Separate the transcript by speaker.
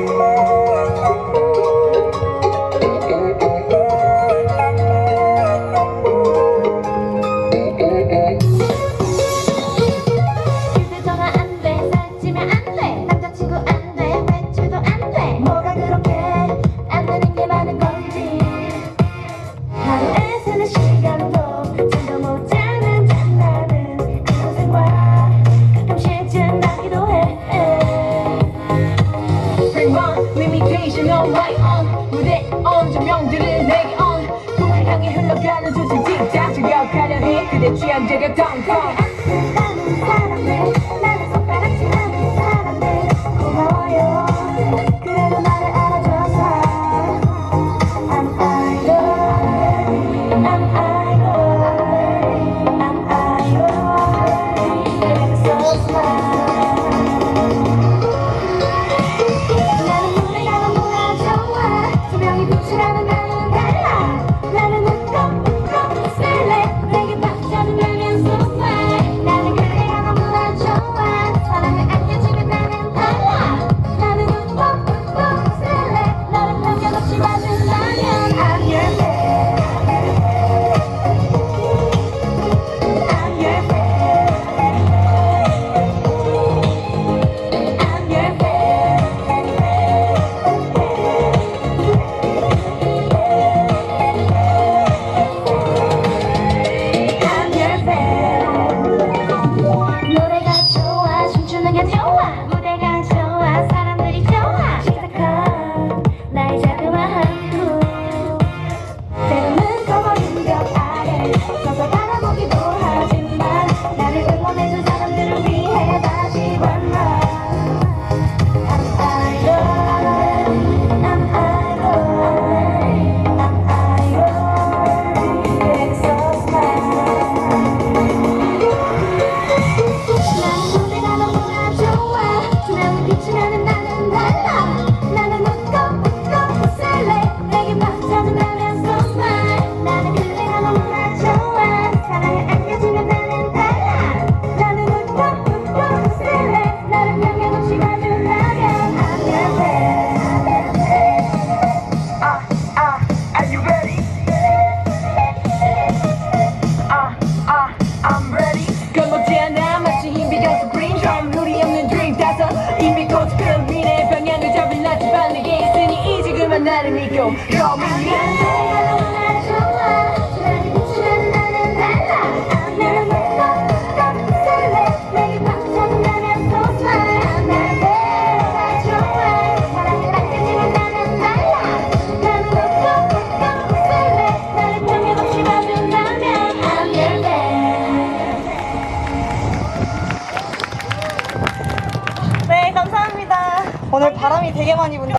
Speaker 1: Música 미미테이션은
Speaker 2: my own 무대 온 조명들은 내게 온 꿈을 향해 흘러가는 조직 틱탁 저격하려 해 그대
Speaker 1: 취향 제가
Speaker 2: 덩텅. 겁먹지않아 마치 흰비 정수 브레인처럼 누리 없는 드림 따서 이미 코스프로 미래의 방향을 잡을 나지만 내게 있으니 이 지금은 나를 믿고
Speaker 1: You're my man.
Speaker 3: 오늘 바람이 되게 많이 분다.